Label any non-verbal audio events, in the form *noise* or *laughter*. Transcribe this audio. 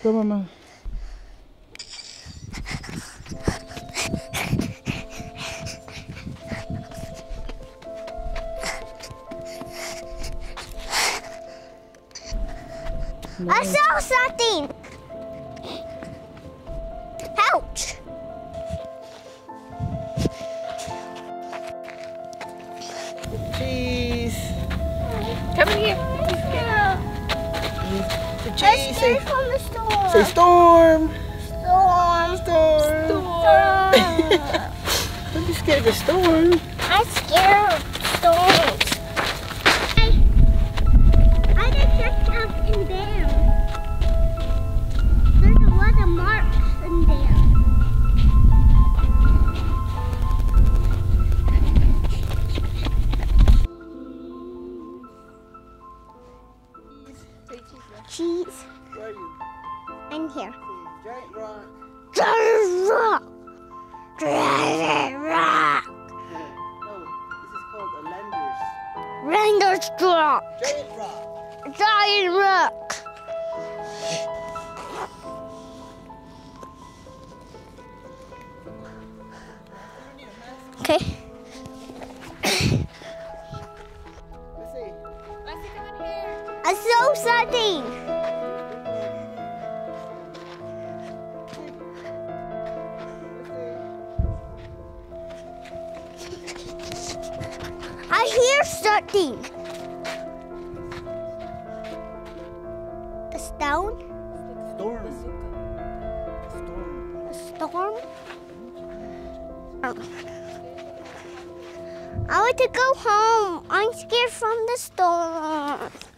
Go, Mama. I saw something. Ouch. Cheese. Come in here. The Let's. Say, from the store. say storm. storm. Storm. Storm. *laughs* Don't be scared of a storm. I'm scared Cheese Where in here. Giant rock. Giant rock. Giant rock. No, this is called a rock. Giant rock. Giant rock. Okay. Here. I saw something. I hear something. A stone? Storm. Storm. A storm? Oh. I want to go home. I'm scared from the storm.